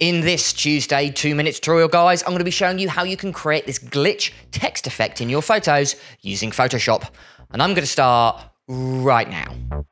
In this Tuesday 2 minute tutorial guys, I'm going to be showing you how you can create this glitch text effect in your photos using Photoshop. And I'm going to start right now.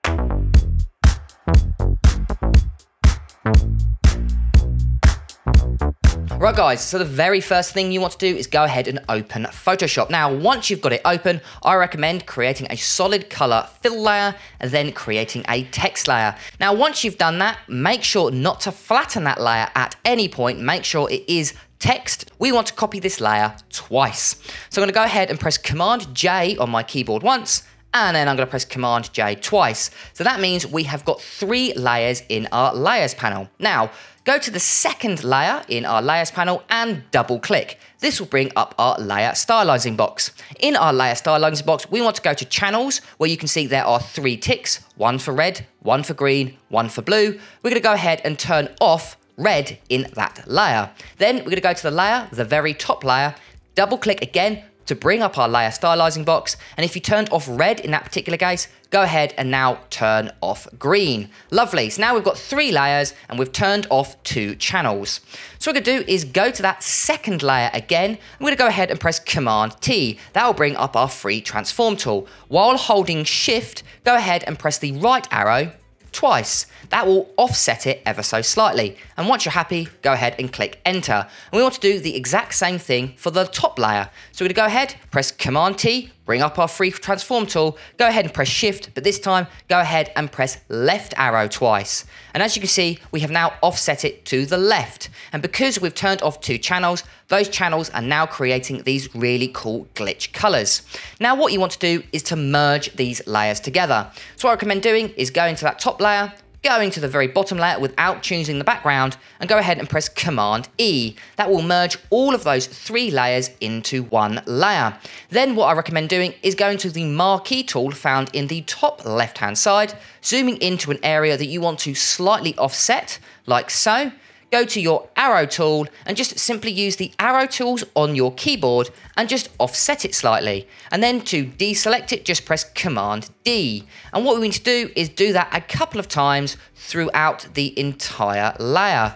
Right guys, so the very first thing you want to do is go ahead and open Photoshop. Now, once you've got it open, I recommend creating a solid color fill layer and then creating a text layer. Now, once you've done that, make sure not to flatten that layer at any point. Make sure it is text, we want to copy this layer twice. So I'm gonna go ahead and press Command J on my keyboard once, and then I'm going to press Command J twice. So that means we have got three layers in our layers panel. Now, go to the second layer in our layers panel and double click. This will bring up our layer stylizing box. In our layer stylizing box, we want to go to channels where you can see there are three ticks, one for red, one for green, one for blue. We're going to go ahead and turn off red in that layer. Then we're going to go to the layer, the very top layer, double click again to bring up our layer stylizing box. And if you turned off red in that particular case, go ahead and now turn off green. Lovely. So now we've got three layers and we've turned off two channels. So what we're to do is go to that second layer again. I'm to go ahead and press Command T. That will bring up our free transform tool. While holding Shift, go ahead and press the right arrow twice. That will offset it ever so slightly. And once you're happy, go ahead and click enter. And we want to do the exact same thing for the top layer. So we're gonna go ahead, press Command T, bring up our free transform tool, go ahead and press shift, but this time go ahead and press left arrow twice. And as you can see, we have now offset it to the left. And because we've turned off two channels, those channels are now creating these really cool glitch colors. Now what you want to do is to merge these layers together. So what I recommend doing is going to that top layer, going to the very bottom layer without choosing the background and go ahead and press Command E. That will merge all of those three layers into one layer. Then what I recommend doing is going to the marquee tool found in the top left hand side, zooming into an area that you want to slightly offset like so go to your arrow tool and just simply use the arrow tools on your keyboard and just offset it slightly. And then to deselect it, just press Command D. And what we need to do is do that a couple of times throughout the entire layer.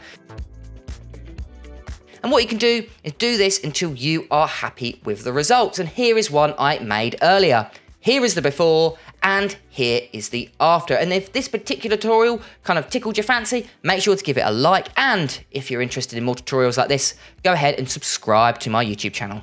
And what you can do is do this until you are happy with the results. And here is one I made earlier. Here is the before and here is the after. And if this particular tutorial kind of tickled your fancy, make sure to give it a like. And if you're interested in more tutorials like this, go ahead and subscribe to my YouTube channel.